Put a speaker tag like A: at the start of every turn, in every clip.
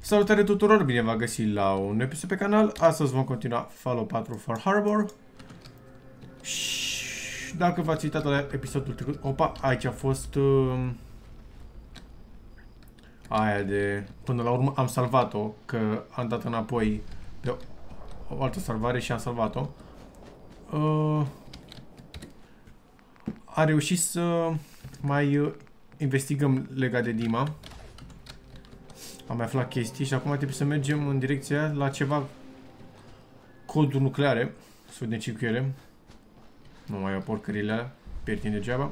A: Salutare tuturor, bine v-am găsit la un episod pe canal. Astăzi vom continua Follow 4 for Harbor. Și dacă v-ați uitat la episodul trecut, opa, aici a fost uh, aia de, până la urmă am salvat-o, că am dat înapoi pe o, o altă salvare și am salvat-o. Uh, a reușit să mai uh, investigăm legat de Dima. Am mai aflat chestii și acum trebuie să mergem în direcția la ceva coduri nucleare. Să vedem ce cu ele. Nu mai au porcările alea. Pierd degeaba.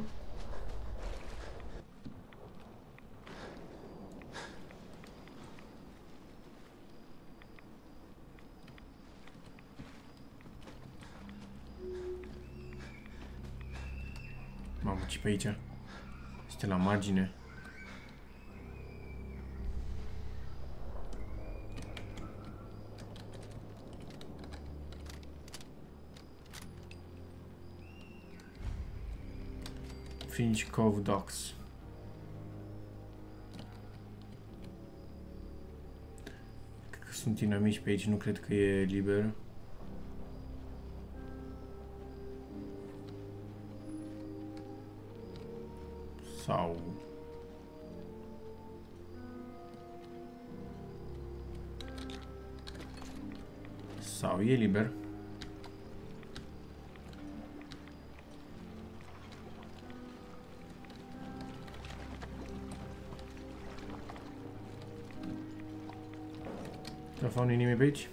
A: Mamă, ce pe aici? Este la margine. Finch Cove Docks. Cred că sunt inamici pe aici, nu cred că e liber. Sau... Sau e liber. On an enemy beach.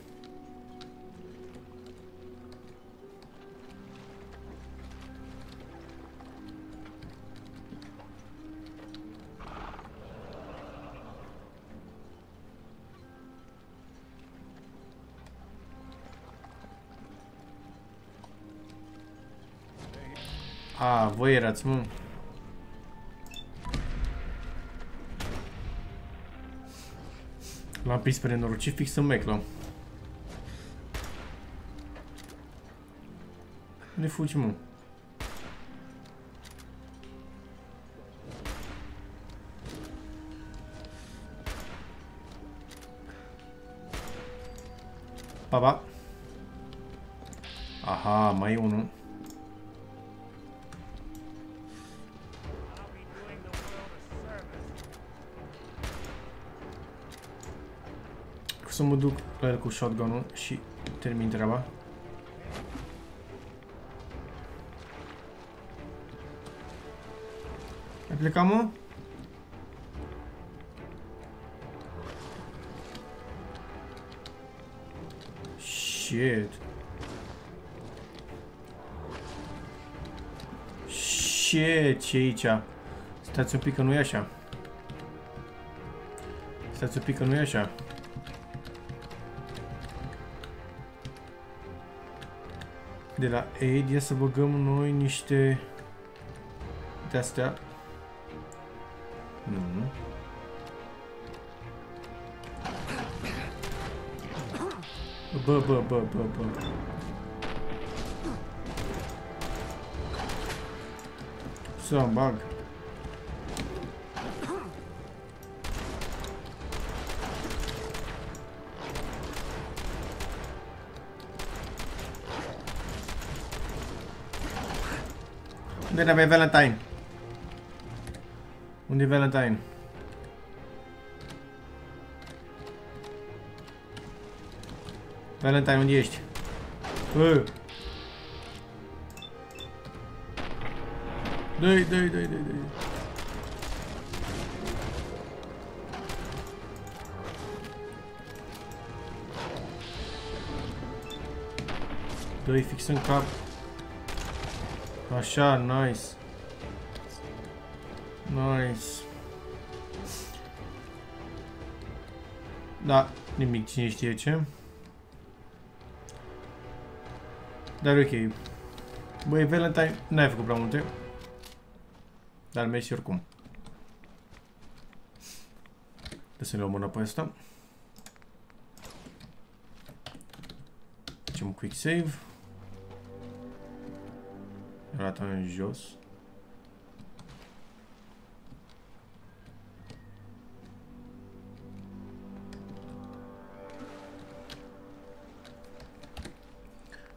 A: А, выиграть, ну. L-am prins pe nenorocit fix în meclă. Unde fugi, mă? Pa, pa. Aha, mai e unul. Să mă duc la el cu shotgun-ul și termin treaba. Ai plecat, mă? Shit. Shit, ce aici? Stați un pic că nu e așa. Stați un pic că nu e așa. De la Aid e să băgăm noi niște de astea. Nu. Bă, bă, bă, bă, bă. Să bag. Unde e Valentine? Unde e Valentine? Valentine, unde ești? Bă! Dă-i, dă-i, dă-i, dă-i, dă-i. Dă-i fix în cap. Așa, nice. Nice. Da, nimic, cine știe ce. Dar ok. Băi, Valentine, n-ai făcut prea multe. Dar mersi oricum. Trebuie să ne luăm înapoi asta. Facem un quick save. Ratanjos.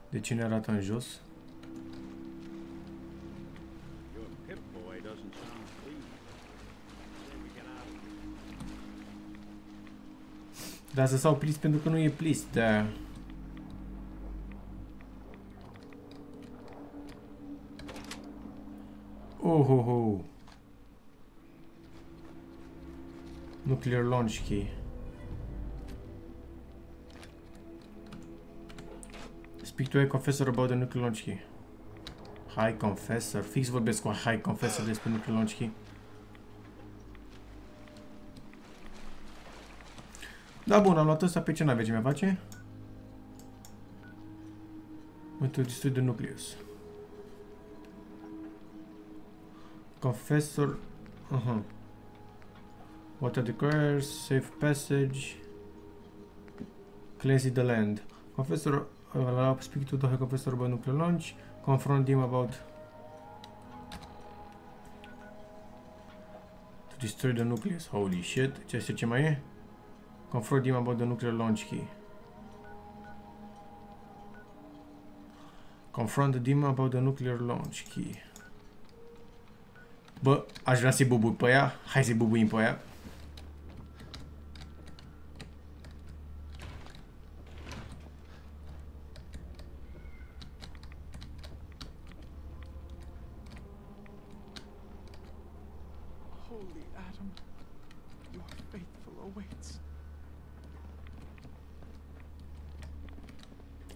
A: De cine arată în jos? Dar să s-au plis pentru că nu e plis, de -aia. Ho, ho. Nuclear launch key. Speak to a confessor about the nuclear launch key. High confessor. Fix vorbesc cu high confessor despre nuclear launch key. Da, bun, am luat ăsta pe ce nave ce mi face? When to destroy the nucleus. Confessor. Uh-huh. Water declares, safe passage. Cleansing the land. Confessor uh, allow speak to the high confessor about nuclear launch. Confront him about to destroy the nucleus. Holy shit. Ce este ce mai e? Confront him about the nuclear launch key. Confront him about the nuclear launch key. Bă, aș vrea să-i bubui pe ea. Hai să-i bubuim pe ea.
B: Holy Adam, your faithful awaits.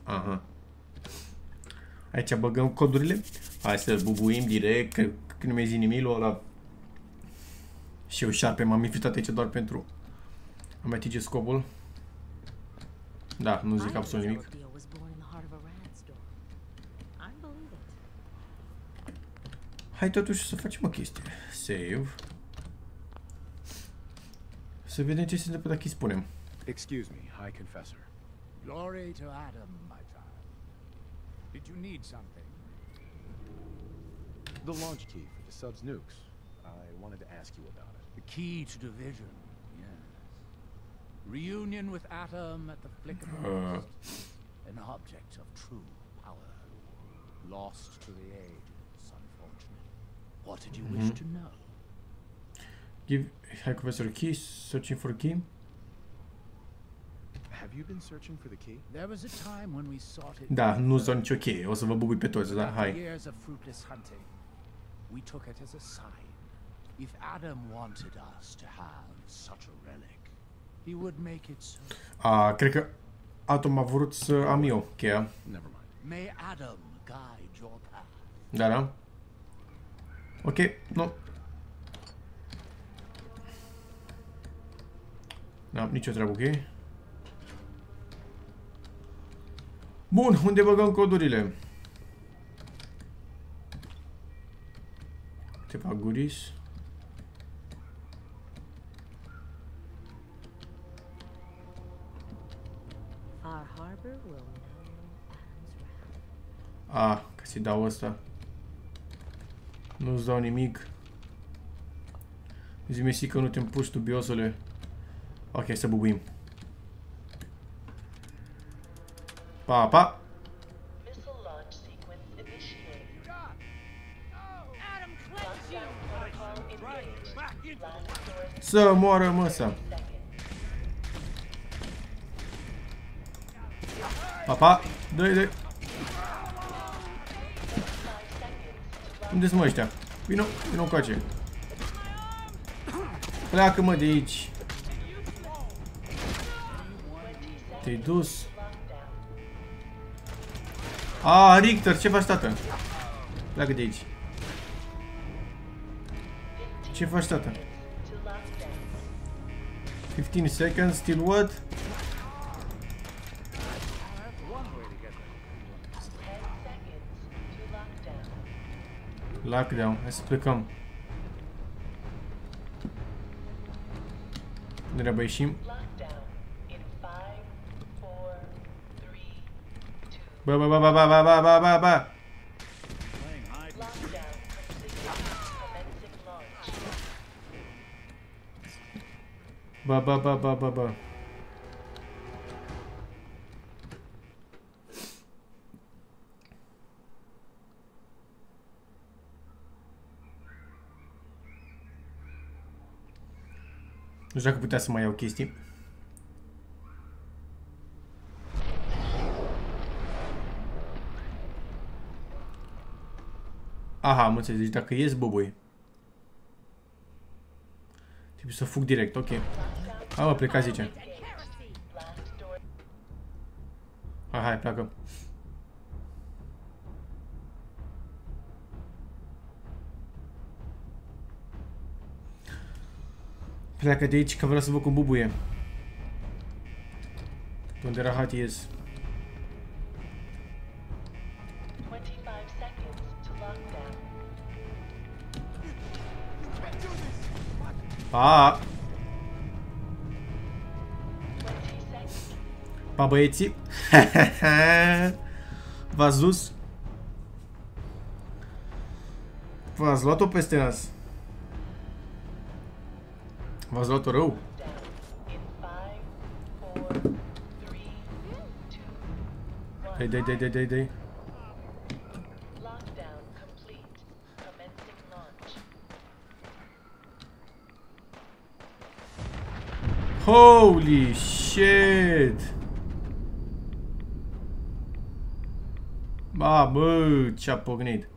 A: Aha. Aici băgăm codurile. Hai să bubuim direct, că când mi-ai zis nimilul ăla. Și eu șarpe m-am invitat aici doar pentru a-mi atinge scopul. Da, nu zic absolut nimic.
C: Deal was born in the heart of a randstorm. I believe it.
A: Hai totuși să facem o chestie. Save. Să vedem ce se întâmplă dacă îi spunem.
B: Excuse me, High Confessor.
D: Glory to Adam, my child. Did you need something?
B: The launch key for the sub's nukes. I wanted to ask you about it.
D: The key to division, yes. Reunion with Atom at the flick of a
A: Uh.
D: wrist. An object of true power. Lost to the ages, unfortunately. What did you wish to know?
A: Give High Professor key, searching for a key.
B: Have you been searching for the key?
D: There was a time when we sought it.
A: Da,
D: with
A: nu
D: fervor.
A: sunt nicio cheie. O să vă bubui pe toți, da? Hai.
D: years of fruitless hunting, we took it as a sign. If Adam wanted us to have such a relic, he would make it so.
A: A, cred că Atom a vrut să am eu cheia.
B: Never mind.
D: May Adam guide your path.
A: Da, da. Ok, nu. N-am nicio treabă, ok? Bun, unde băgăm codurile? Câteva guris.
C: Our harbor will know Adam's wrath.
A: A, că ți dau ăsta. Nu-ți dau nimic. Zi-mi că nu te împuși tu, biosule. Ok, să bubuim. Pa, pa! Să moară măsa.
E: seconds.
A: Pa, pa! Dă-i, dă-i!
E: Five seconds to
A: Unde sunt mă ăștia? Vino, vino încoace. Pleacă mă de aici. Te-ai dus. A, Richter, ce faci, tată? Pleacă de aici. Ce faci, tată?
E: To lockdown.
A: 15 seconds, still what?
D: One way to get there.
E: 10 seconds to lockdown.
A: Lockdown, hai să plecăm. Unde ne ieșim? Ба-ба-ба-ба-ба-ба. Жак putea să mai iau chestii. Aha, am înțeles. Deci dacă ies boboi. Trebuie să fug direct, ok. Hai mă, pleca zice.
E: Last door.
A: Hai, hai, pleacă. Pleacă de aici că vreau să văd cum bubuie. Unde rahat ies. Pá.
E: Pá, -а.
A: Vazus. идти. V-ați dus? V-ați luat-o peste nas. V-ați luat-o rău? Dai, dai, dai, dai, dai, dai. Holy shit! Ba, bă, ce-a pocnit.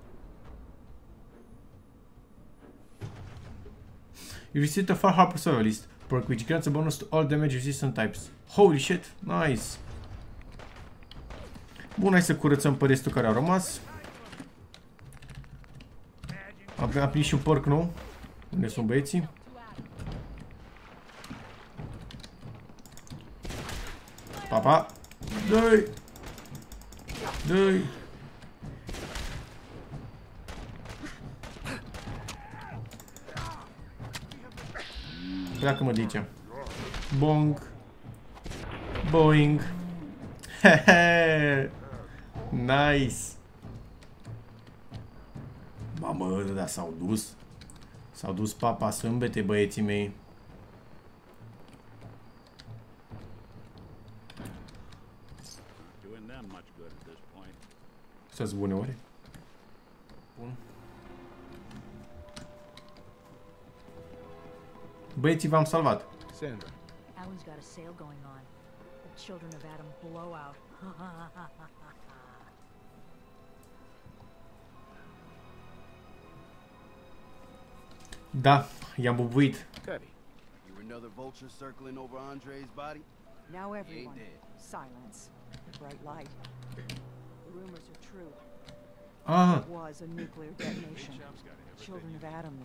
A: You received a Far Harper Survivalist perk which grants a bonus to all damage resistant types. Holy shit, nice! Bun, hai să curățăm pe restul care au rămas. Am, am prins și un porc nou. Unde sunt băieții? Papa. Dă-i. Dă-i. Pleacă-mă de aici. Bong. Boing. Nice. Mamă, dar s-au dus. S-au dus papa sâmbete, băieții mei. Să-ți bune ore? Bun. Băieții v-am salvat.
B: Sandra,
C: Alan's got a sale going on. The Children of Adam blowout.
A: Da, i-am bubuit.
B: Teddy,
F: You were another vulture circling over Andre's body?
G: Now everyone,
F: dead.
G: silence. The bright light. The rumors are true.
A: Ah,
G: It was a nuclear detonation. Children of Adam,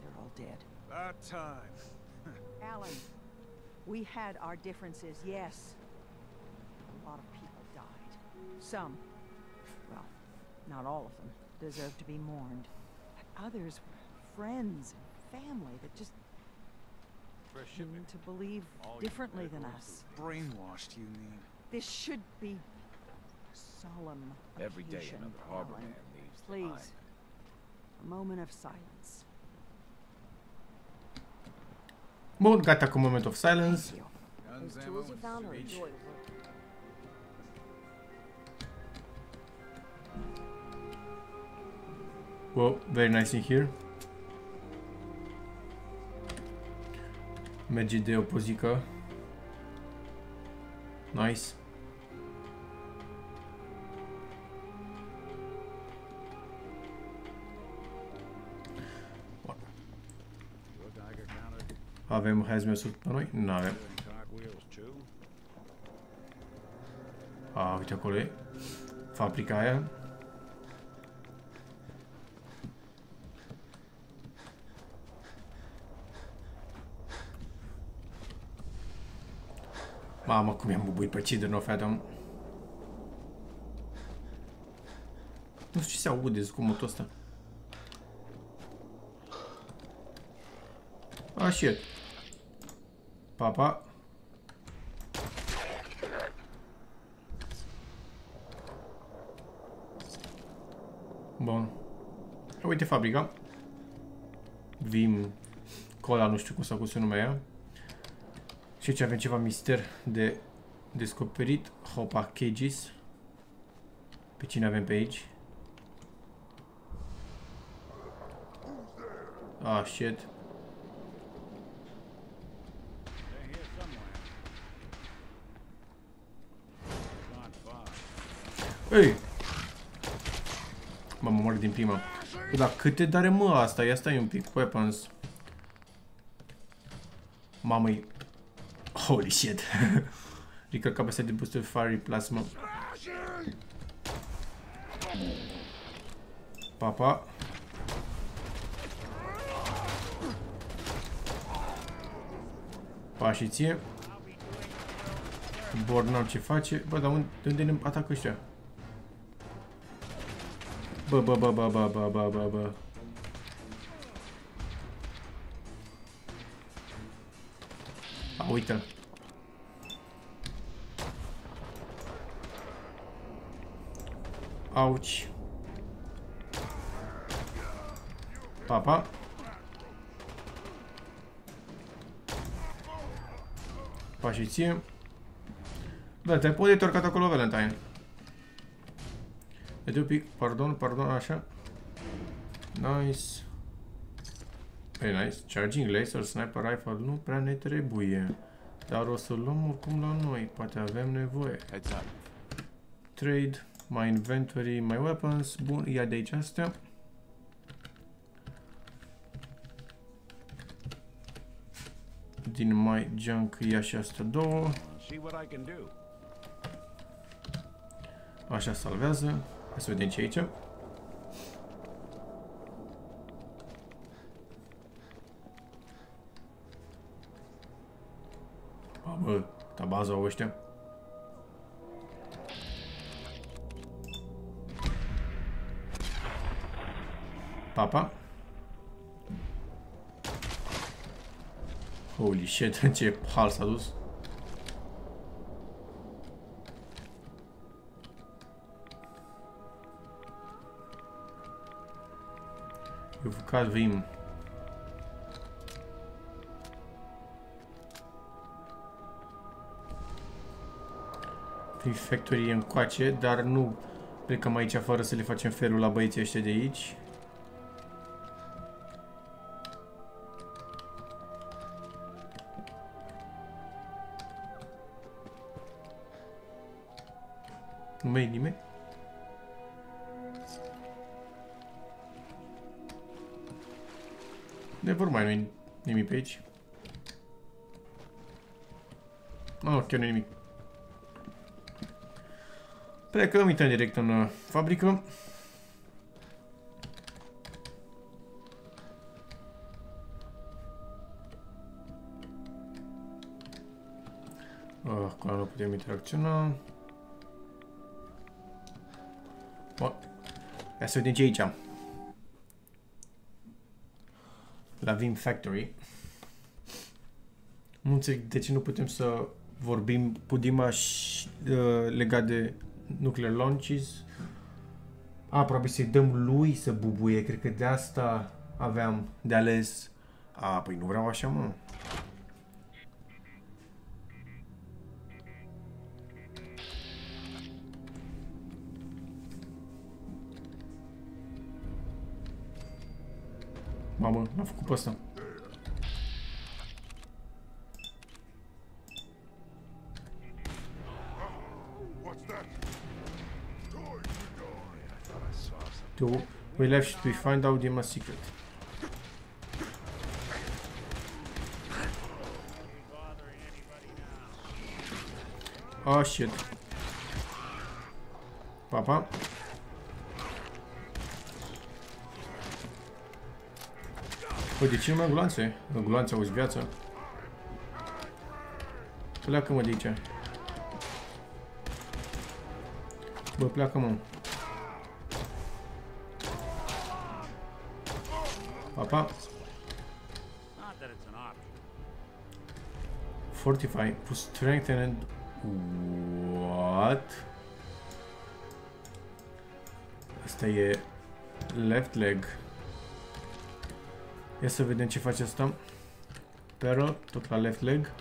G: they're all dead.
D: About time.
G: Alan, we had our differences, yes. A lot of people died. Some, well, not all of them, deserve to be mourned. But others were friends and family that just seemed to believe differently than us.
D: Brainwashed, you mean?
G: This should be solemn
B: every day
G: occasion,
B: another harbor
G: Alan.
B: man leaves the
G: Please, a moment of silence.
A: bun, gata cu moment of silence.
G: Thank you.
B: Guns,
C: Those
B: ammo,
C: tools you
B: and
C: found are
B: sewage.
C: enjoyable.
A: Wow, very nice in here. Merge de o pozică. Nice.
H: Counter
A: Avem hazmat pe noi? Nu avem.
H: doing cartwheels too.
A: A, uite acolo e. Fabrica aia. Mamă, cum i-am bubuit pe Children of Adam. Nu știu ce se aude zgomotul ăsta. Ah, shit. Papa. Bun. Uite fabrica. Vim Cola, nu știu cum sau cum se numea. Și aici avem ceva mister de descoperit. Hopa Cages. Pe cine avem pe aici? Ah, shit. Ei! M-am omorât din prima. Bă, dar câte dare mă asta? Ia stai un pic. Weapons. Mamă-i... Holy shit. Rică capacitatea de booster fiery plasma. Papa. Pa și ție. Bor n-am ce face. Bă, dar unde, de unde ne atacă ăștia? Bă, bă, bă, bă, bă, bă, bă, bă, bă. A, uite-l. Auci. Papa. Pa și ție. Da, te-ai pot detorcat acolo, Valentine. Vede un pic, pardon, pardon, așa. Nice. E nice. Charging laser, sniper rifle nu prea ne trebuie. Dar o să luăm oricum la noi. Poate avem nevoie.
F: Heads up.
A: Trade, my inventory, my weapons. Bun, ia de aici astea. Din my junk ia și astea două.
H: See what I can do.
A: Așa salvează. Hai să vedem ce e aici. Ba, bă, tabaza au ăștia. Papa. Holy shit, în ce hal s-a dus. You've got Vim. Vim Factory e încoace, dar nu plecăm aici fără să le facem felul la băieții ăștia de aici. Nu mai e nimeni? Never mind, nu e nimic pe aici. Nu, chiar nu e nimic. Plecăm, intrăm direct în uh, fabrică. Uh, acolo nu putem interacționa. Bun. Ia să vedem ce e aici. La Vim Factory. Nu înțeleg de ce nu putem să vorbim cu Dima și, uh, legat de nuclear launches. A, probabil să-i dăm lui să bubuie. Cred că de asta aveam de ales. A, păi nu vreau așa, mă. L-a făcut pe ăsta. To we left we find out Dima's secret. Oh shit. Papa. Păi de ce nu mai am gloanțe? Gloanțe auzi viață. Pleacă-mă de aici. Bă, pleacă-mă. Papa.
H: Not that it's an option.
A: Fortify. Put strength and... What? Asta e left leg. Ia să vedem ce face asta. Pero, tot la left leg.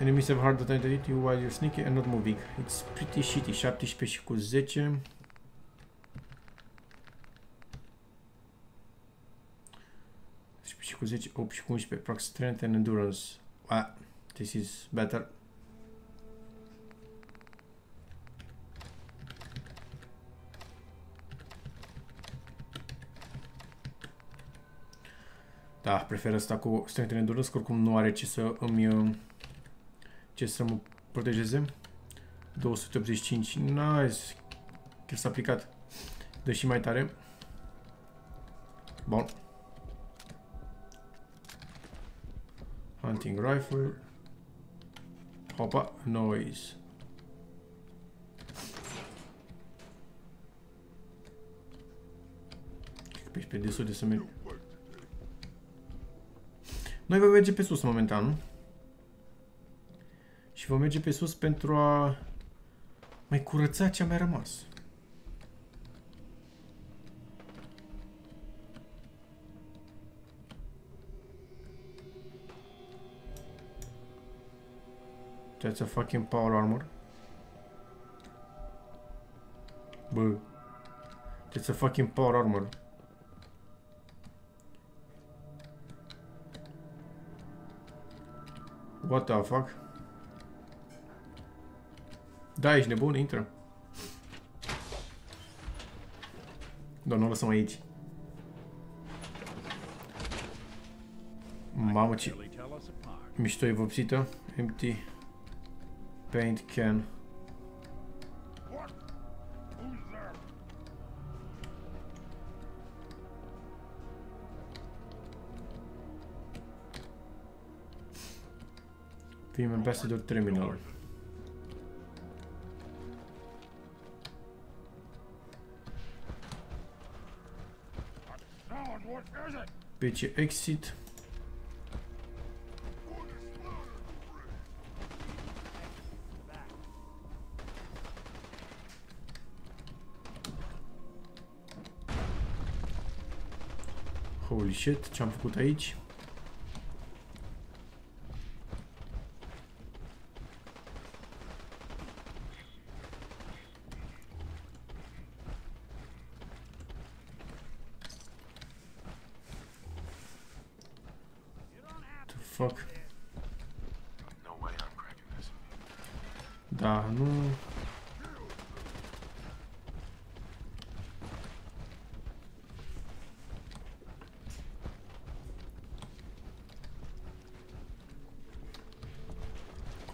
A: Enemies have hard time to hit you while you're sneaky and not moving. It's pretty shitty. 17 și cu 10. și cu 10, 8 și cu 11. Proc strength and endurance. Ah, this is better. Da, prefer asta cu Strength and Endurance, că oricum nu are ce să îmi... uh, Ce să mă protejeze. 285, nice. Chiar s-a aplicat. Dă și mai tare. Bun. Hunting rifle. Hopa, noise. Cred că pe aici pe desul de să merg. Noi vom merge pe sus momentan. nu? Și vom merge pe sus pentru a mai curăța ce a mai rămas. That's a fucking power armor. Bă. That's a fucking power armor. What the fuck? Da, ești nebun, intră. Doar nu o lăsăm aici. Mamă, ce
H: Really tell us apart.
A: mișto e vopsită. Empty. Paint can. Team Ambassador Terminal. PC Exit. Holy shit, ce am făcut aici?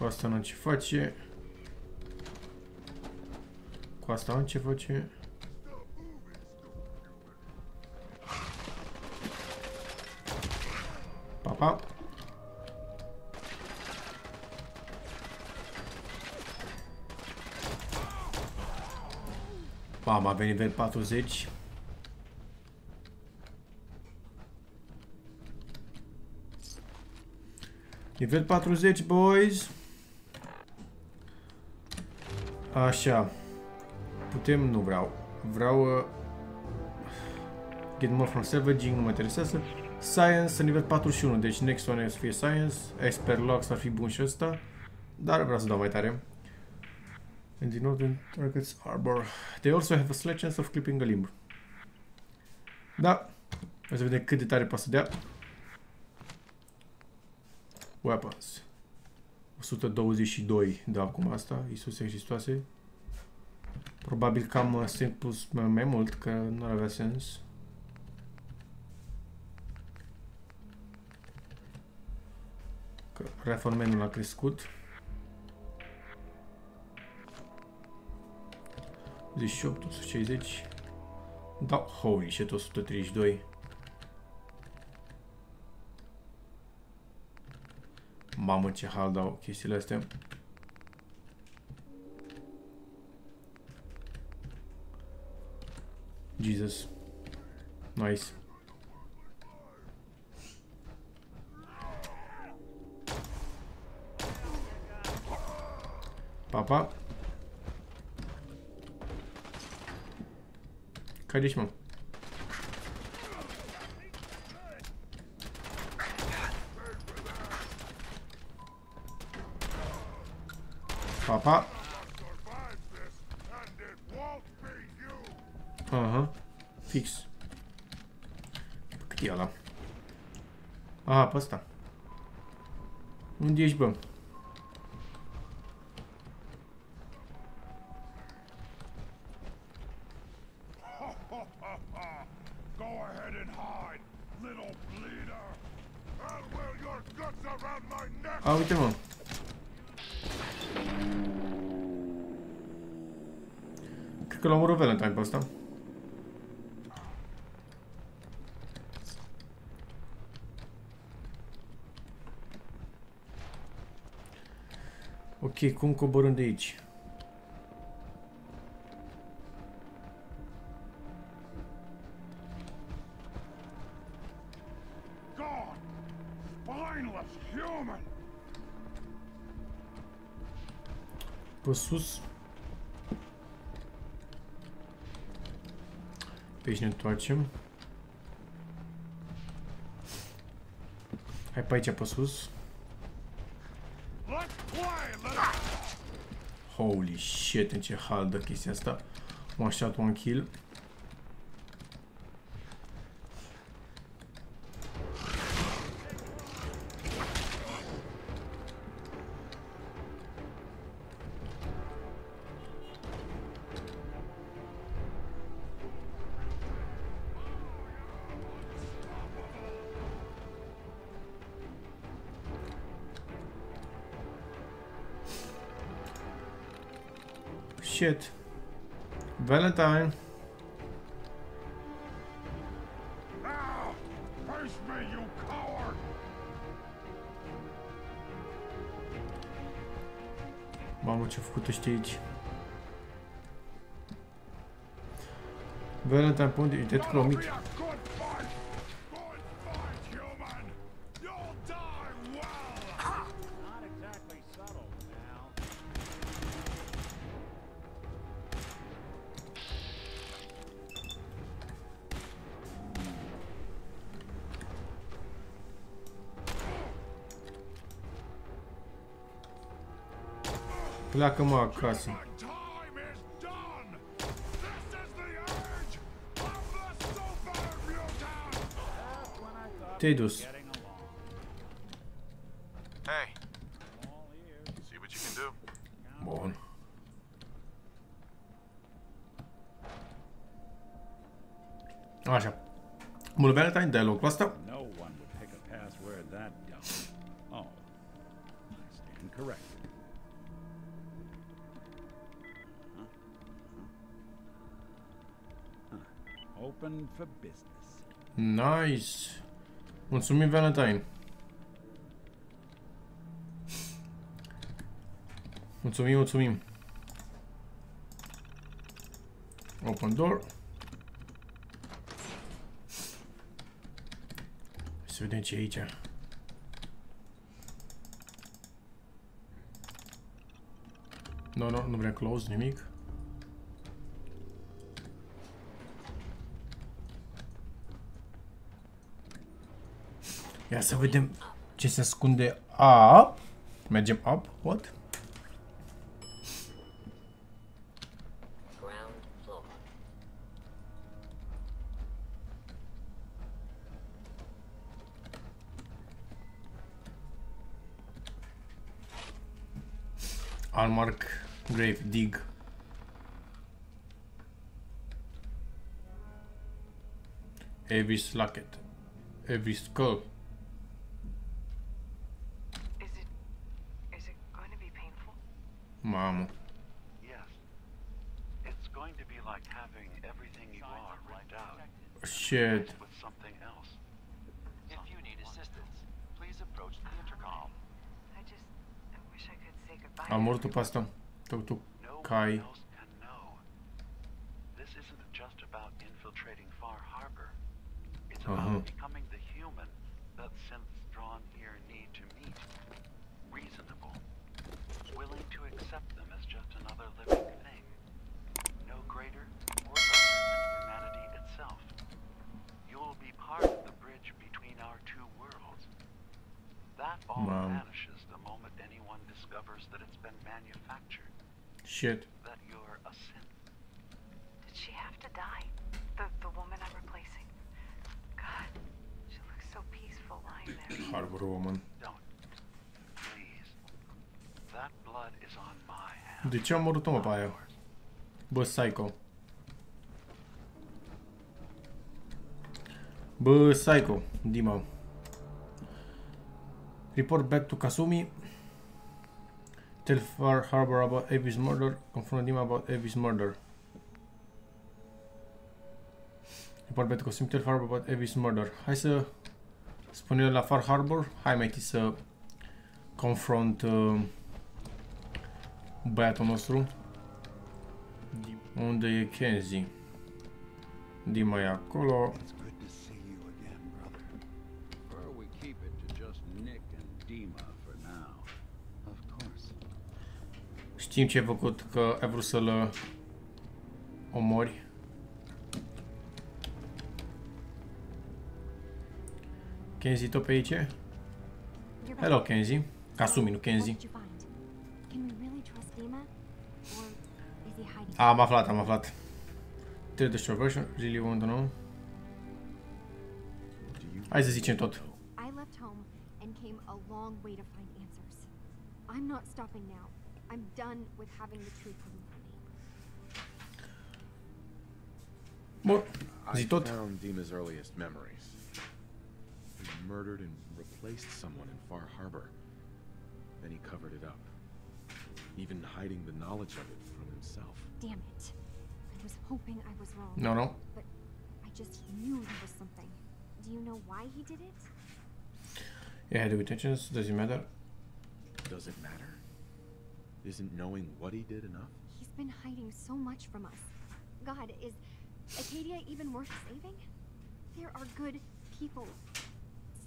A: Cu asta n-am ce face. Cu asta am ce face. Pa, pa. Mamă, a venit nivel 40. Nivel 40, boys. Așa. Putem, nu vreau. Vreau... Uh, get more from Savaging, nu mă interesează. Science, nivel 41, deci next one să fie Science. Expert Locks ar fi bun și ăsta. Dar vreau să dau mai tare. And the northern target's arbor. They also have a slight chance of clipping a limb. Da. Hai să vedem cât de tare poate să dea. Weapons. 122 de acum asta. Iisuse Hristoase. Probabil că am uh, sent plus mai mai mult, că nu ar avea sens. Că reformenul a crescut. 18, 160. Da, holy shit, 132. Mamă, ce hal dau chestiile astea. Jesus. Nice. Papa. Care ești, mă? Papa. Aha. Fix. Cât e ăla? Aha, pe ăsta. Unde ești, bă? Ok, cum coborâm de aici? Pe sus. Pe aici ne întoarcem. Hai pe aici pe sus. Holy shit, în ce hal dă chestia asta. One shot, one kill. Valentine. Мамочев вкутостить. Valentine
B: punt
I: identiteit klomit.
B: See what you can do.
A: Bun. Așa. Bun, Valentine, dai locul ăsta.
J: No one would pick a password that dumb. Oh, I stand corrected. Open for business.
A: Nice. Mulțumim, Valentine. Mulțumim, mulțumim. Open door. Să vedem ce e aici. Nu, nu, nu vrem close, nimic. Ia să vedem ce se ascunde up. Mergem up. What?
K: Ground floor.
A: Almark Grave Dig. Avis Locket. Avis Skull.
L: This isn't just about infiltrating Far Harbor. It's
A: Uh-huh.
L: about becoming the human that synths drawn here need to meet. Reasonable. Willing to accept them as just another living thing. No greater or lesser than humanity itself. You'll be part of the bridge between our two worlds. That all
A: Wow.
L: vanishes the moment anyone discovers that it's been manufactured
A: Shit.
L: that you're a synth.
M: Did she have to die? The the woman I'm replacing. God, she looks so peaceful lying there.
A: Harbor Woman.
L: Don't. Please. That blood is on my hands.
A: De ce am murit mă pe aia? Bă, Psycho. Bă, Psycho. Dima. Report back to Kasumi. Tell Far Harbor about Avis murder. Confront Dima about Avis murder. Report că Cemetery Far Harbor about Avis murder. Hai să spunem la Far Harbor. Hai mai întâi să confront uh, băiatul nostru. Unde e Kenzie? Dima e acolo. Știm ce ai făcut, că ai vrut să-l uh, omori. Kenzie tot pe aici?
N: You're
A: Hello,
N: back.
A: Kenzie. Kasumi, nu
N: What
A: Kenzie.
N: did you find? Can we really trust Dima? Or is he hiding?
A: Am aflat, am aflat. Trebuie de version, really want to know. Hai să zicem tot.
N: I left home and came a long way to find answers. I'm not stopping now. I'm done with having the truth hidden from me.
A: Bun,
B: I
A: zi tot.
B: found Dima's earliest memories. He murdered and replaced someone in Far Harbor. Then he covered it up, even hiding the knowledge of it from himself.
N: Damn it. I was hoping I was wrong.
A: No, no.
N: But I just knew there was something. Do you know why he did it?
A: Yeah, had the intentions, does it matter?
B: Does it matter? Isn't knowing what he did enough?
N: He's been hiding so much from us. God, is Acadia even worth saving? There are good people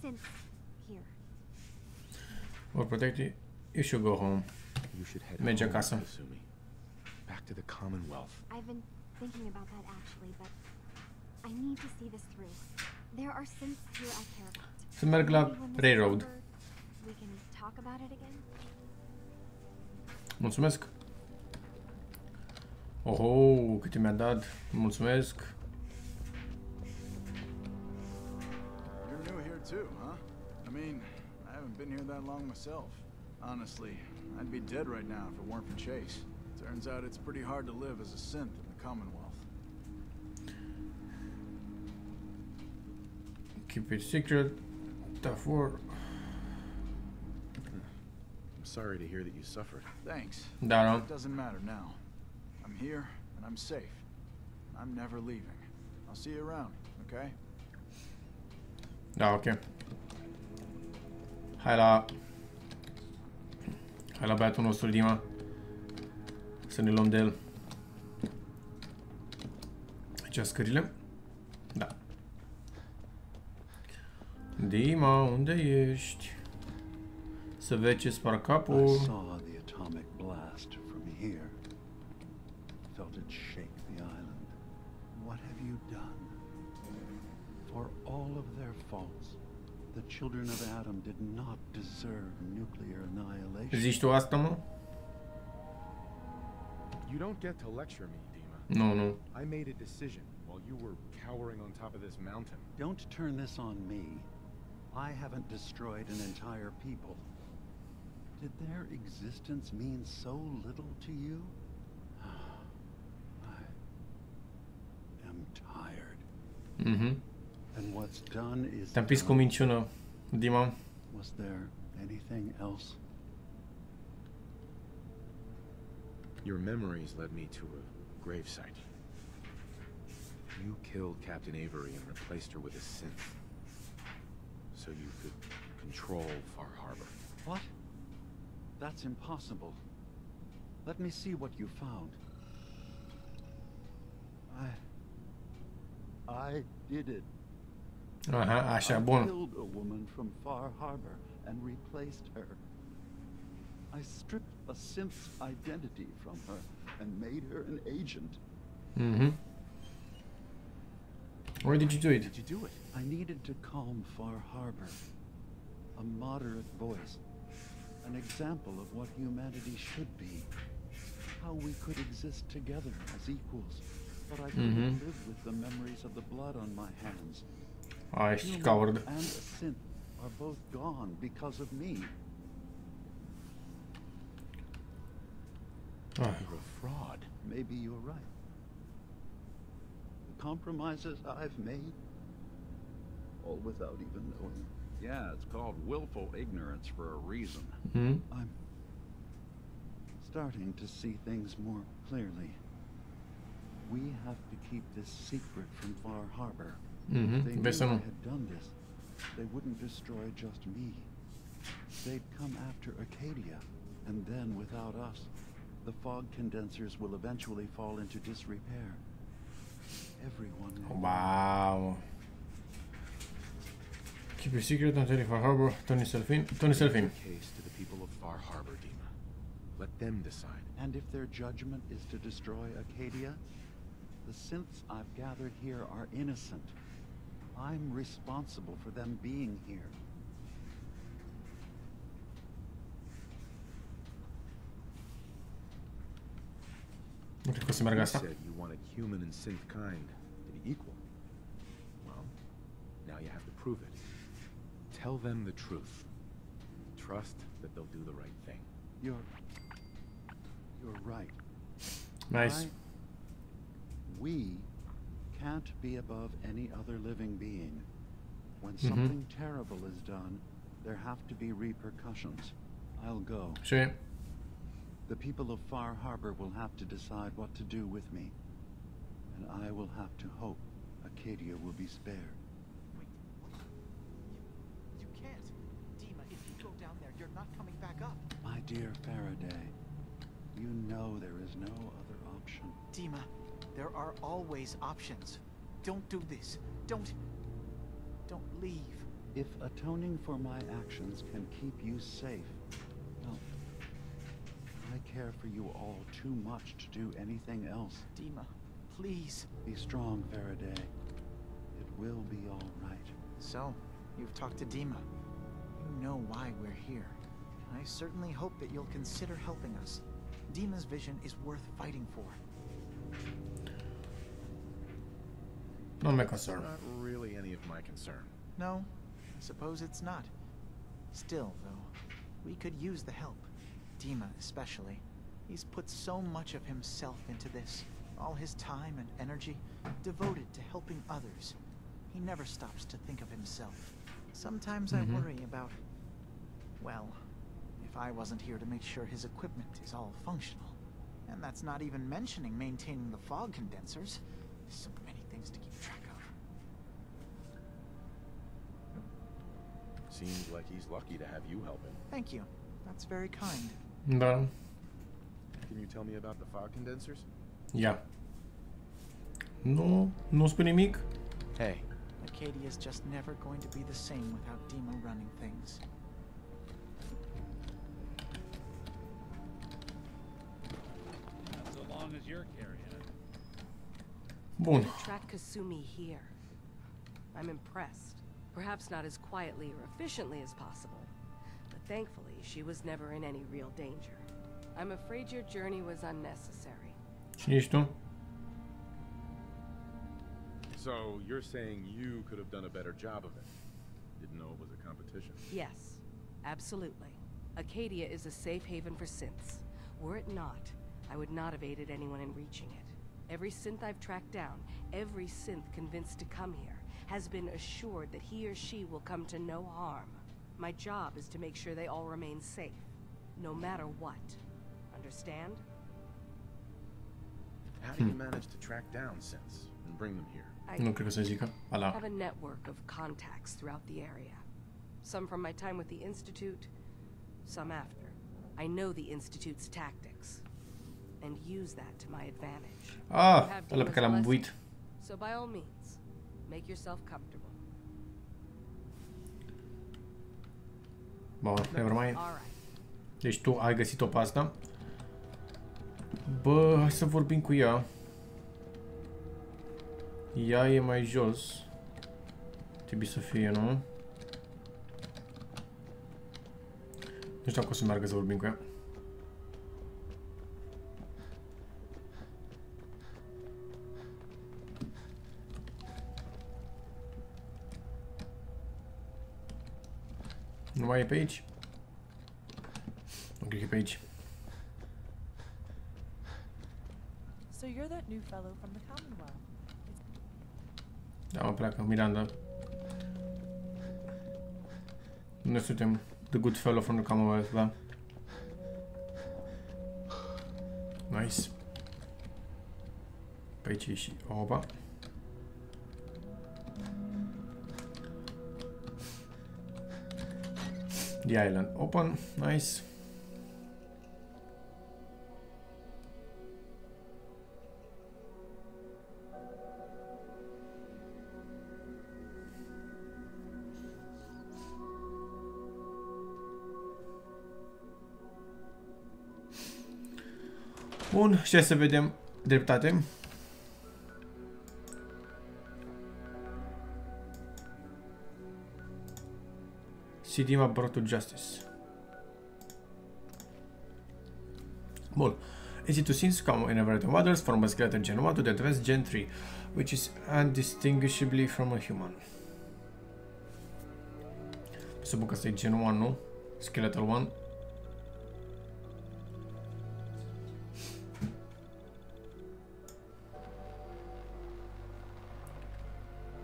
N: since here.
A: Or protected, you You should go home.
B: You should head
A: Merge
B: home,
A: acasă.
B: Kasumi. Back to the Commonwealth.
N: I've been thinking about that actually, but I need to see this through. There are sins here I care about.
A: Să merg la
N: Maybe when this is
A: Railroad.
N: We can talk about it again.
A: Mulțumesc. Oho, câte mi-a dat. Mulțumesc.
O: You're new here too, huh? I mean, I haven't been here that long myself. Honestly, I'd be dead right now if it weren't for Chase. Turns out it's pretty hard to live as a synth in the Commonwealth.
A: Keep it secret. Tough war.
B: I'm sorry to hear that you suffered.
O: Thanks.
A: Da, da.
O: It doesn't matter now. I'm here and I'm safe. I'm never leaving. I'll see you around, okay?
A: Da, ok. Hai la... Hai la băiatul nostru, Dima. Să ne luăm de el. Aici scările. Da. Dima, unde ești? Să vezi ce spar
P: I saw the atomic blast from here. Felt it shake the island. What have you done? For all of their faults, the children of Adam did not deserve nuclear annihilation.
A: Zici tu asta, mă?
B: You don't get to lecture me, Dima.
A: No, no.
B: I made a decision while you were cowering on top of this mountain.
P: Don't turn this on me. I haven't destroyed an entire people. Did their existence mean so little to you? I am tired.
A: Mhm.
P: And what's done is
A: Te-am prins cu o
P: done.
A: minciună, Dima.
P: Was there anything else?
B: Your memories led me to a gravesite. You killed Captain Avery and replaced her with a synth. So you could control Far Harbor.
P: What? That's impossible. Let me see what you found. I... I did it.
A: Uh-huh,
P: I killed a woman from Far Harbor and replaced her. I stripped a synth's identity from her and made her an agent.
A: Mm-hmm. Where did you do it?
B: Did you do it?
P: I needed to calm Far Harbor. A moderate voice. An example of what humanity should be. How we could exist together as equals. But I couldn't
A: Mhm.
P: live with the memories of the blood on my hands. Human
A: coward.
P: and a synth are both gone because of me.
A: Ah.
B: You're a fraud.
P: Maybe you're right. The compromises I've made, all without even knowing.
J: Yeah, it's called willful ignorance for a reason.
A: Mhm.
P: I'm starting to see things more clearly. We have to keep this secret from Far Harbor.
A: Mhm,
P: If they knew I had done this, they wouldn't destroy just me. They'd come after Acadia, and then without us, the fog condensers will eventually fall into disrepair. Everyone will
A: Wow. Keep your secret until Far Harbor. Tony Selfin. Tony Selfin.
B: Case to the people of Far Harbor, Dima. Let them decide.
P: And if their judgment is to destroy Acadia, the synths I've gathered here are innocent. I'm responsible for them being here.
A: Nu cred că o să meargă
B: You said you wanted human and synth kind to be equal. Well, now you have to prove it. Tell them the truth. Trust that they'll do the right thing.
P: You're you're right.
A: Nice.
P: I- we can't be above any other living being. When
A: Mhm.
P: something terrible is done, there have to be repercussions. I'll go.
A: Așa e.
P: The people of Far Harbor will have to decide what to do with me. And I will have to hope Acadia will be spared.
Q: You can't. Dima, if you go down there, you're not coming back up.
P: My dear Faraday, you know there is no other option.
Q: Dima, there are always options. Don't do this. Don't. Don't leave.
P: If atoning for my actions can keep you safe, well, I care for you all too much to do anything else.
Q: Dima, please.
P: Be strong, Faraday. It will be all right.
Q: So, you've talked to Dima. You know why we're here. I certainly hope that you'll consider helping us. Dima's vision is worth fighting for.
A: Not my concern.
B: Not really any of my concern.
Q: No, I suppose it's not. Still, though, we could use the help. Dima, especially. He's put so much of himself into this. All his time and energy devoted to helping others. He never stops to think of himself. Sometimes
A: Mhm.
Q: I worry about... Well, if I wasn't here to make sure his equipment is all functional. And that's not even mentioning maintaining the fog condensers. There's so many things to keep track of.
B: Seems like he's lucky to have you help him.
Q: Thank you. That's very kind.
A: Da.
B: Can you tell me about the fog condensers?
A: Yeah. No, no spune nimic.
B: Hey,
Q: Acadia's just never going to be the same without Dima running things.
J: Long as you're carrying it.
A: Bun.
R: Track Kasumi here. I'm impressed. Perhaps not as quietly or efficiently as possible, but thankfully she was never in any real danger. I'm afraid your journey was unnecessary.
A: Cine ești tu?
B: so you're saying you could have done a better job of it? Didn't know it was a competition.
R: Yes, absolutely. Acadia is a safe haven for synths. Were it not, I would not have aided anyone in reaching it. Every synth I've tracked down, every synth convinced to come here, has been assured that he or she will come to no harm. My job is to make sure they all remain safe, no matter what. Understand?
B: How do you manage to track down synths and bring them here?
R: I
A: Nu cred că să zică.
R: Have a network of contacts throughout the area. Some from my time with the Institute, some after. I know the Institute's tactics, and use that to my advantage.
A: Ah,
R: You have
A: ăla pe
R: Dima's
A: care l-am
R: blessing,
A: buit.
R: So by all means, make yourself comfortable.
A: Bun, never mind.
R: All right.
A: Deci tu ai găsit-o pe asta. Bă, hai să vorbim cu ea. Ea e mai jos. Trebuie să fie, nu? Nu știu dacă o să meargă să vorbim cu ea. Nu mai e pe aici? Nu cred că e pe aici.
S: So you're that new fellow from the Commonwealth.
A: Da, mă pleacă, Miranda. Noi suntem the good fellow from the Commonwealth, da. Nice. Pe aici e și... Opa. The island open. Nice. Bun, și hai să vedem dreptate. Sidima brought to justice. Bun. Easy to since come in a variety of models from as greater Gen 1 to the advanced Gen 3, which is undistinguishably from a human. Presupun că asta Gen 1, nu? Skeletal 1.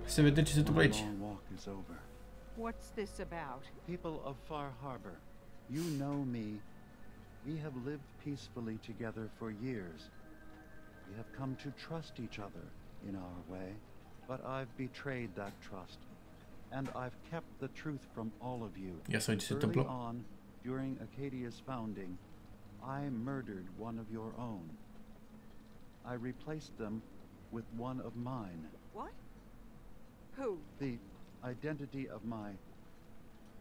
A: Să vedem ce se întâmplă aici.
G: What's this about?
P: People of Far Harbor, you know me. We have lived peacefully together for years. We have come to trust each other in our way, but I've betrayed that trust. And I've kept the truth from all of you.
A: Ia să vedem ce se
P: Early
A: întâmplă.
P: on, during Acadia's founding, I murdered one of your own. I replaced them with one of mine.
G: What? Who?
P: The identity of my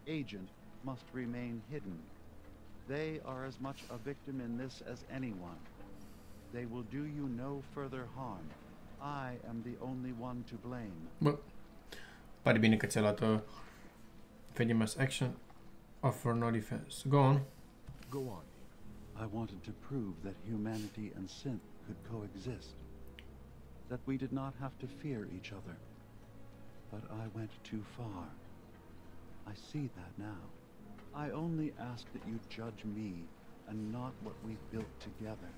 P: agent must remain hidden. They are as much a victim in this as anyone. They will do you no further harm. I am the only one to blame.
A: Bă, pare bine că ți-a luat uh, famous action. Offer no defense. Go on.
P: Go on. I wanted to prove that humanity and synth could coexist. That we did not have to fear each other. But I went too far. I see that now. I only ask that you judge me and not what we've built together.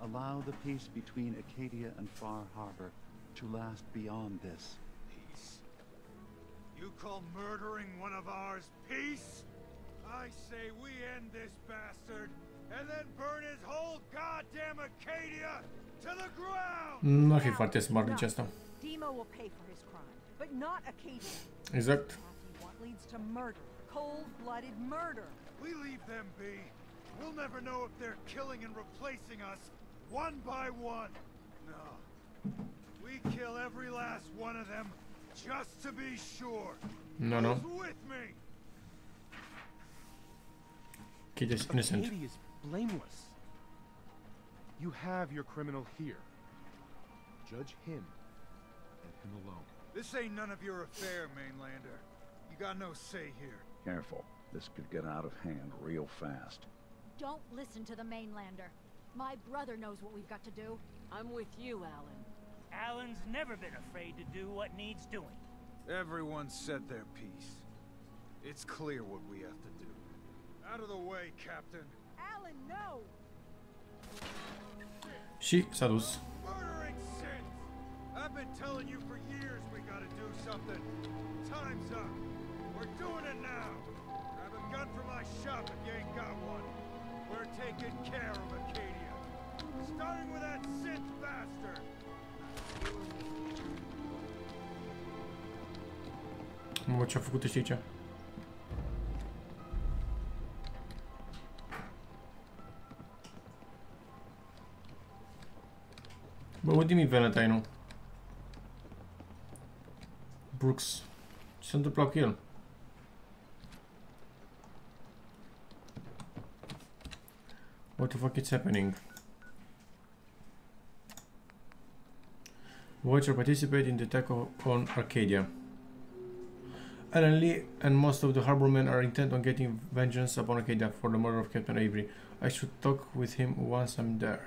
P: Allow the peace between Acadia and Far Harbor to last beyond this.
H: Peace? You call murdering one of ours peace? I say we end this bastard and then burn his whole goddamn Acadia to the ground!
A: Nu ar fi foarte smart nici asta.
G: Demo will pay for his crime, but not Acadia.
A: Exact.
G: What leads to murder? Cold-blooded murder.
H: We leave them be. We'll never know if they're killing and replacing us one by one. No. We kill every last one of them just to be sure.
A: No, no.
H: Who's with me?
A: Kid is innocent.
T: Katie is blameless. You have your criminal here. Judge him and him alone.
H: This ain't none of your affair, Mainlander. You got no say here.
J: Careful. This could get out of hand real fast.
C: Don't listen to the mainlander. My brother knows what we've got to do.
U: I'm with you, Alan.
V: Alan's never been afraid to do what needs doing.
H: Everyone said their piece. It's clear what we have to do. Out of the way, Captain.
G: Alan, no!
A: Și s-a dus.
H: I've been telling you for years we gotta do something. Time's up. We're doing it now. Grab a gun from my shop if you ain't got one. We're taking care of Acadia. Starting with that synth bastard.
A: Mă, ce-a făcut ăștia aici? Bă, uite-mi Valentine-ul. Brooks. Ce se întâmplă cu el? What the fuck is happening? Watcher participate in the attack on Arcadia. Alan Lee and most of the harbormen are intent on getting vengeance upon Arcadia for the murder of Captain Avery. I should talk with him once I'm there.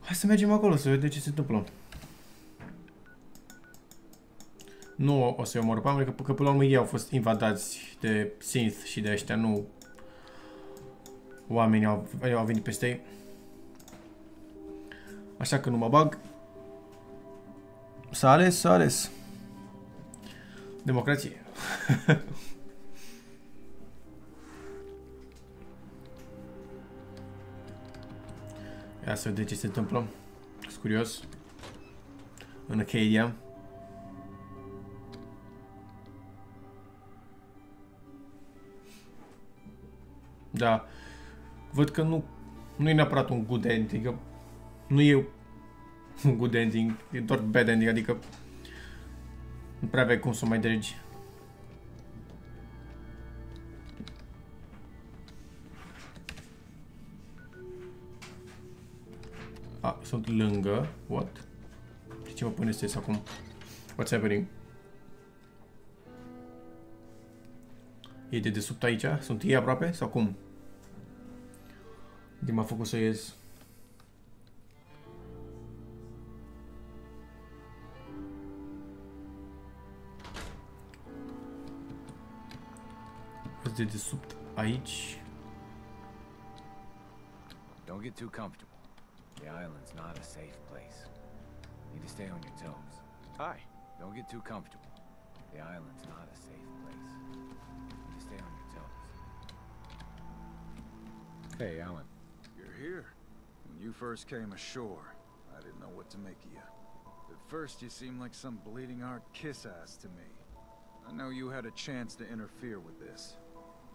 A: Hai să mergem acolo să vedem ce se întâmplă. Nu o să-i omor pe oameni, că, că până la urmă ei au fost invadați de synth și de ăștia, nu oamenii au, au venit peste ei. Așa că nu mă bag. S-a ales, s-a ales. Democrație. Ia să vedem ce se întâmplă. Sunt curios. În Acadia. Da. Văd că nu, nu e neapărat un good ending. Adică nu e un good ending. E doar bad ending. Adică nu prea aveai cum să o mai dregi. A, sunt lângă. What? De ce mă pune stres acum? What's happening? E de desubt aici? Sunt ei aproape? Sau cum? De m-a făcut să ies. Sunt de desubt aici.
B: Don't get too comfortable. The island's not a safe place. Need to stay on your toes. Hi. Don't get too comfortable. The island's not a safe place. Need to stay on your toes. Hey, Alan.
O: You're here. When you first came ashore, I didn't know what to make of you. At first, you seemed like some bleeding heart kiss ass to me. I know you had a chance to interfere with this.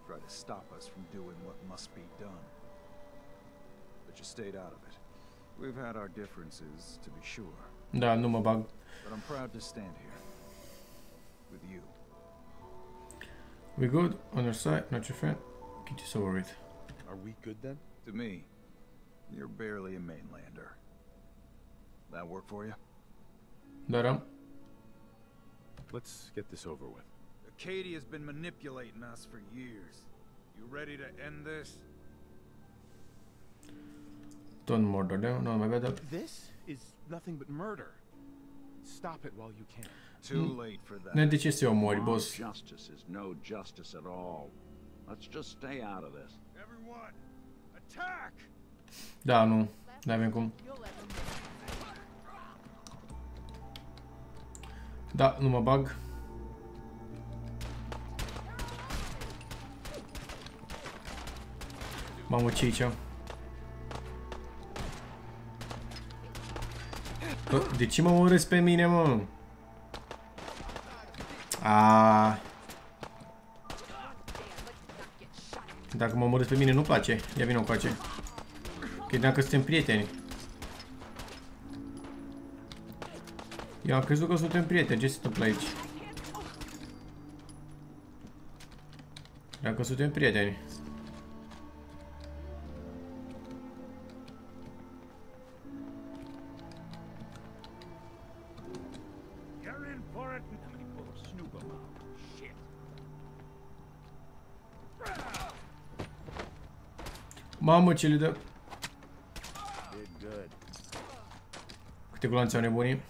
O: Try to stop us from doing what must be done. But you stayed out of it. We've had our differences, to be sure.
A: Da, nu mă bag.
O: But I'm proud to stand here. With you.
A: We good? On your side? Not your friend? Get this over with.
T: Are we good then?
O: To me, you're barely a mainlander. That work for you?
A: Dar am.
B: Let's get this over with.
O: Acadia's been manipulating us for years. You ready to end this?
A: Don't murder them. No, my bad.
T: This is nothing but murder. Stop it while you can.
O: Too late for that.
A: Ne de ce să o omori, boss?
J: Justice is no justice at all. Let's just stay out of this.
H: Everyone, attack!
A: Da, nu. Nu avem cum. Da, nu mă bag. Mamă, ce aici? Bă, de ce mă omorâți pe mine, mă? A. Dacă mă omorâți pe mine, nu-mi place. Ia vină încoace. Credeam că suntem prieteni. Eu am crezut că suntem prieteni. Ce se întâmplă aici? Dacă suntem prieteni.
V: You're in for it. How many bullets snoop about? Shit.
A: Mamă, ce le dă... Câte gloanțe nebunii.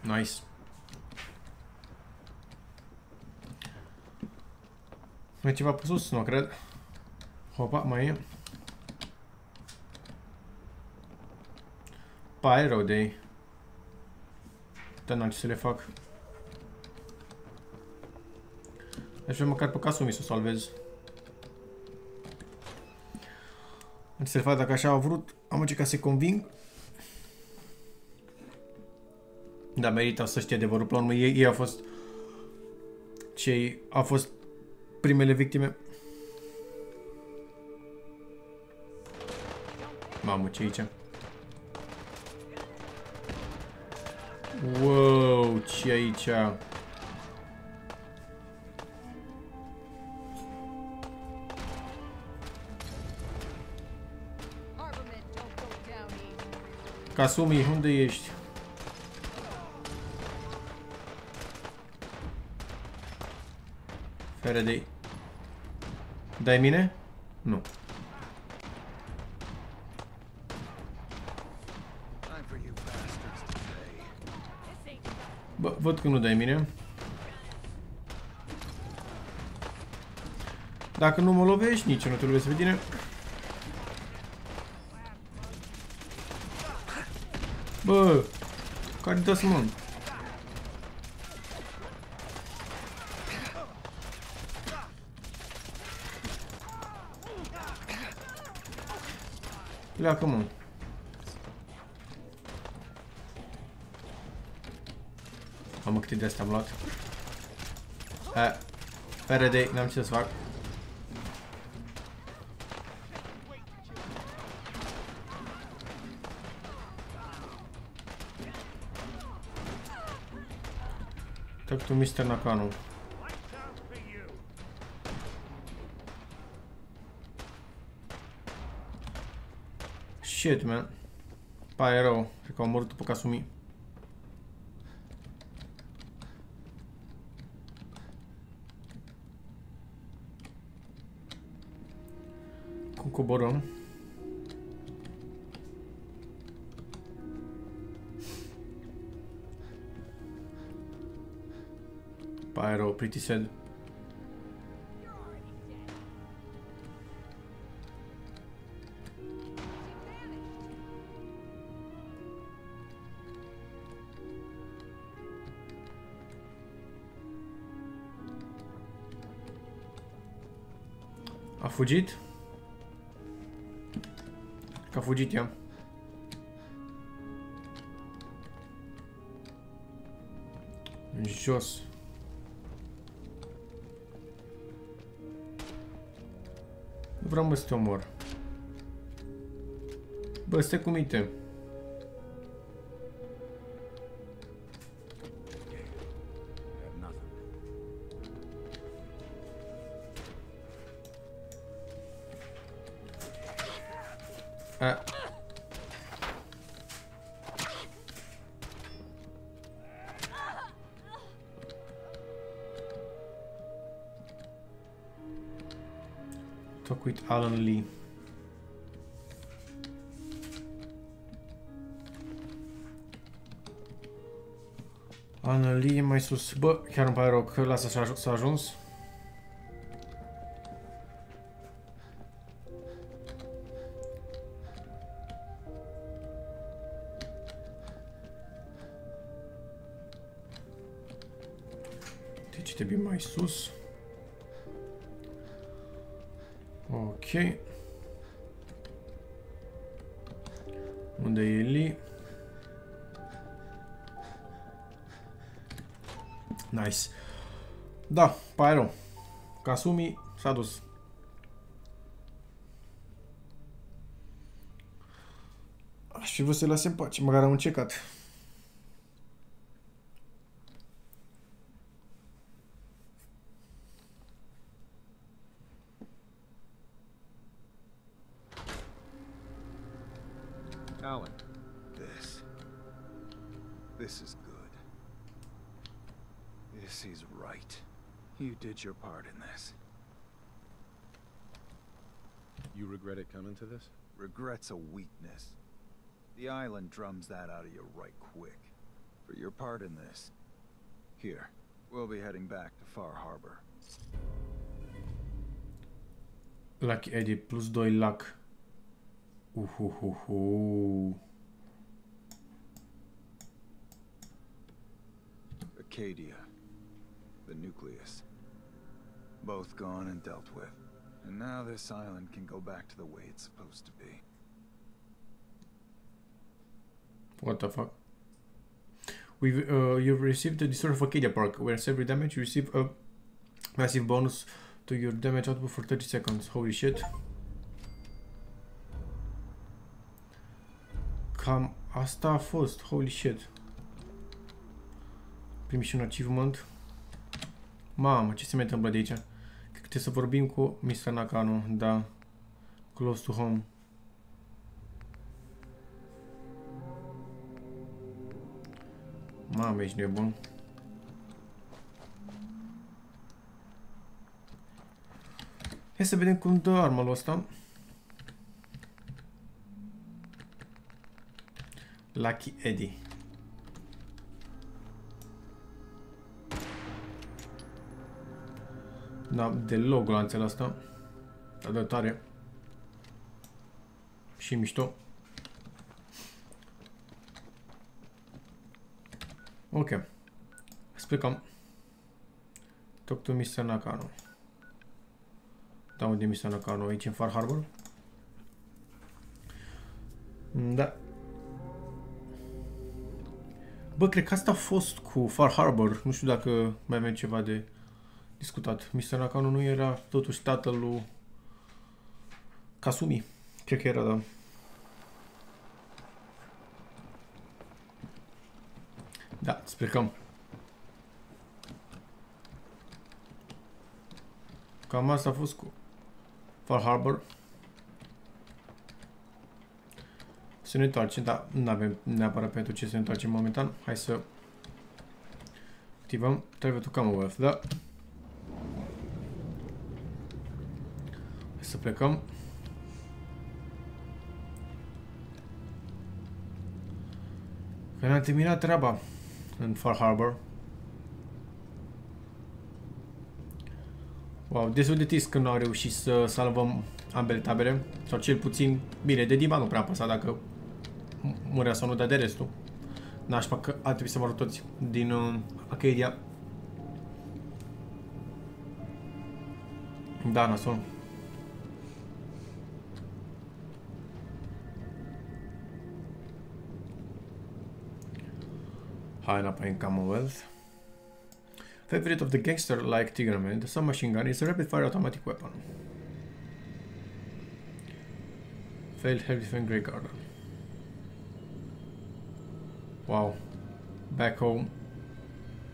A: Nice. Mai ceva pe sus? Nu cred. Hopa, mai e. De ei. Dar n-am ce să le fac. Aș vrea măcar pe Kasumi să o salvez. Am să le fac dacă așa au vrut. Am încercat să-i conving. Da, merită să știe adevărul. Pe la urmă, ei, ei au fost cei au fost primele victime. Mamă, ce aici? Wow, ce aici? Kasumi, unde ești? Faraday. Dai mine? Nu.
O: Time for you bastards to pay.
A: Bă, văd că nu dai mine. Dacă nu mă lovești, nici eu nu te lovesc pe tine. Bă, care dă mă? Pleacă, mă. Mamă, câte de astea am luat. Ha. RD, n-am ce să fac. jak tu mister nakanął. Shit, man. Pyro, rekao Mortu pokazał mi. arrow, pretty sad. A fugit? A fugit ea. Jos. Vreau mă să te omor. Bă, stai cu minte.
B: Had nothing.
A: A. Talk with Alan Lee. Alan Lee e mai sus. Bă, chiar îmi pare rău că lasă să s-a ajuns. Deci trebuie mai sus. Ok. Mudei ele. Nice. Da, Pyron. Kasumi s-a dus. Și vă să lase în pace, măcar am
T: încecat. Regret it coming to this?
O: Regret's a weakness. The island drums that out of you right quick. For your part in this. Here, we'll be heading back to Far Harbor.
A: Lucky Eddie plus 2 lac. Uhuhuhu.
O: Acadia. The nucleus. Both gone and dealt with. And now this island can go back to the way it's supposed to be.
A: What the fuck? We've, uh, you've received the Destroyer of Acadia Park. where every damage, you receive a massive bonus to your damage output for 30 seconds. Holy shit. Cam asta fost. Holy shit. Un achievement. Mamă, ce se mai întâmplă de aici? Cred că trebuie să vorbim cu Mr. Nakano. Da. Close to home. Mamă, ești nebun. Hai să vedem cum dă arma lui ăsta. Lucky Eddie. Da, deloc gloanțele asta. Dar de tare. Și mișto. Ok. Să plecăm. Talk to Mr. Nakano. Da, unde e Mr. Nakano? Aici în Far Harbor? Da. Bă, cred că asta a fost cu Far Harbor. Nu știu dacă mai avem ceva de discutat. Mr. Nakano nu era totuși tatăl lui Kasumi. Cred că era, da. Da, sprecăm. Cam asta a fost cu Far Harbor. Să ne întoarcem, dar nu avem neapărat pentru ce să ne întoarcem momentan. Hai să activăm Travel to Commonwealth, da? Să plecăm. Că ne-am terminat treaba în Far Harbor. Wow, destul de trist că nu au reușit să salvăm ambele tabere. Sau cel puțin, bine, de Dima nu prea am păsat dacă murea sau nu, dar de restul. Nașpa că ar trebui să mă toți din uh, Acadia. Da, nasol. Hai înapoi în Commonwealth. Favorite of the gangster like Tigerman, the submachine gun is a rapid fire automatic weapon. Failed heavy defense Grey Garden. Wow. Back home.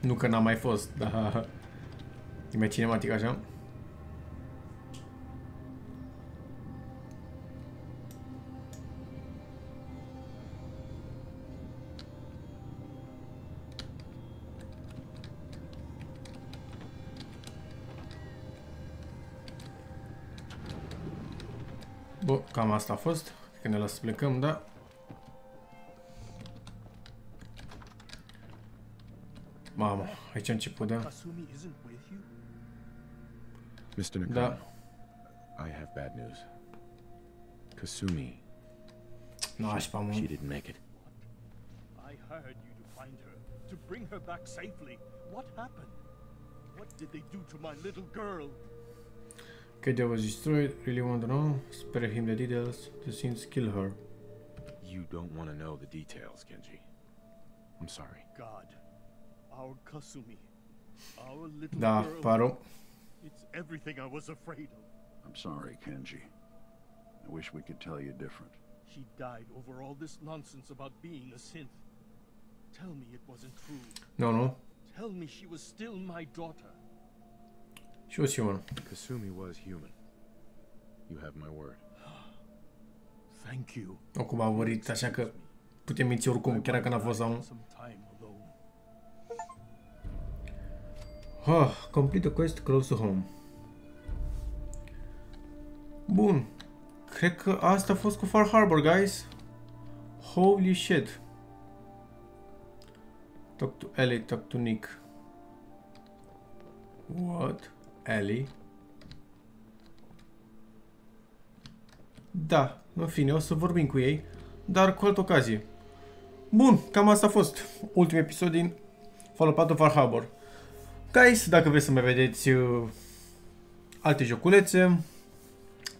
A: Nu că n-am mai fost, dar... E mai așa. Cam asta a fost. Că ne las să plecăm, da? Mamă, aici a început, da?
B: Mr. Nakano,
A: Da.
B: I have bad news. Kasumi.
A: Nașpa, mă.
B: She didn't make it.
V: I hired you to find her, to bring her back safely. What happened? What did they do to my little girl?
A: Kadia was destroyed. Really want to know? Spare him the details. The scenes kill her.
B: You don't want to know the details, Kenji. I'm sorry.
V: God, our Kasumi, our little
A: Da,
V: girl.
A: paro.
V: It's everything I was afraid of.
P: I'm sorry, Kenji. I wish we could tell you different.
V: She died over all this nonsense about being a synth. Tell me it wasn't true.
A: No, no.
V: Tell me she was still my daughter.
A: Și eu Simon.
B: Kasumi was human. You have my word.
V: Thank you.
A: Acum a vorbit, așa că putem minți oricum, chiar dacă n-a fost sau nu.
V: Some time alone.
A: Ah, complete the quest close to home. Bun. Cred că asta a fost cu Far Harbor, guys. Holy shit. Talk to Ellie, talk to Nick. What? Ellie? Da, în fine, o să vorbim cu ei, dar cu altă ocazie. Bun, cam asta a fost ultimul episod din Fallout 4 Far Harbor. Guys, dacă vreți să mai vedeți uh, alte joculețe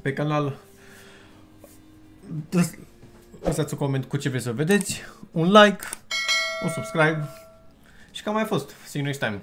A: pe canal, lăs- lăsați un coment cu ce vreți să vedeți, un like, un subscribe și cam mai a fost. See you next time.